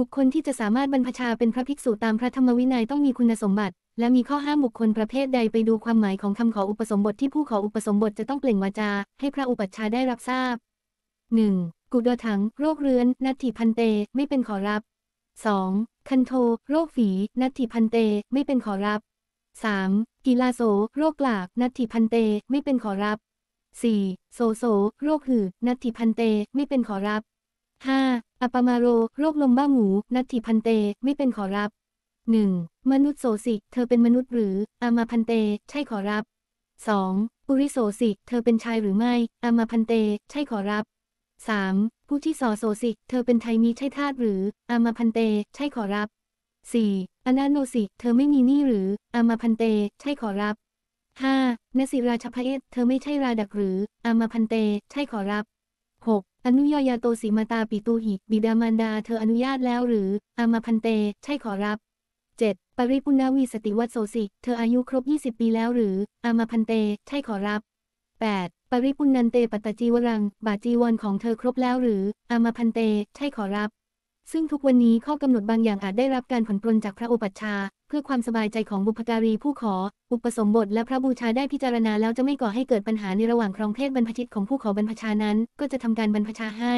บุคคลที่จะสามารถบรรพชาเป็นพระภิกษุตามพระธรรมวินัยต้องมีคุณสมบัติ และมีข้อห้ามบุคคลประเภทใดไปดูความหมายของคำขออุปสมบทที่ผู้ขออุปสมบทจะต้องเปล่งวาจา ให้พระอุปัชฌาย์ได้รับทราบ 1. กุดอถัง โรคเรื้อน นัตถิพันเต ไม่เป็นขอรับ 2. คันโท โรคฝี นัตถิพันเต ไม่เป็นขอรับ 3. กีลาโส โรคกลาก นัตถิพันเต ไม่เป็นขอรับ 4. โสโส โรคหืดนัตถิพันเต ไม่เป็นขอรับ 5. อัปมาโร โรคลมบ้าหมู นัตถิพันเต ไม่เป็นขอรับ 1. มนุษย์โสสิก เธอเป็นมนุษย์หรือ อามาพันเต ใช่ขอรับ 2. ปุริโสสิก เธอเป็นชายหรือไม่ อามาพันเต ใช่ขอรับ 3. ผู้ที่สอโสสิก เธอเป็นไทยมีใช่ทาสหรือ อามาพันเต ใช่ขอรับ 4. อนาโนสิก เธอไม่มีหนี้หรือ อามาพันเต ใช่ขอรับ 5. นสิราชพเอตเธอไม่ใช่ราดักหรือ อามาพันเต ใช่ขอรับ 6. อนุยยาโตสีมาตาปิตูหิ บิดามารดาเธออนุญาตแล้วหรือ อามาพันเต ใช่ขอรับ 7. ปริปุณณวีสติวัตโสสิ เธออายุครบ 20 ปีแล้วหรือ อามาพันเต ใช่ขอรับ 8. ปริปุณณันเตปัตจีวรัง บาจีวรของเธอครบแล้วหรือ อามาพันเต ใช่ขอรับ ซึ่งทุกวันนี้ข้อกำหนดบางอย่างอาจได้รับการผ่อนปลนจากพระอุปัชฌาย์เพื่อความสบายใจของบุพการีผู้ขอ อุปสมบทและพระบูชาได้พิจารณาแล้วจะไม่ก่อให้เกิดปัญหาในระหว่างครองเพศบรรพชิตของผู้ขอบรรพชานั้น ก็จะทำการบรรพชาให้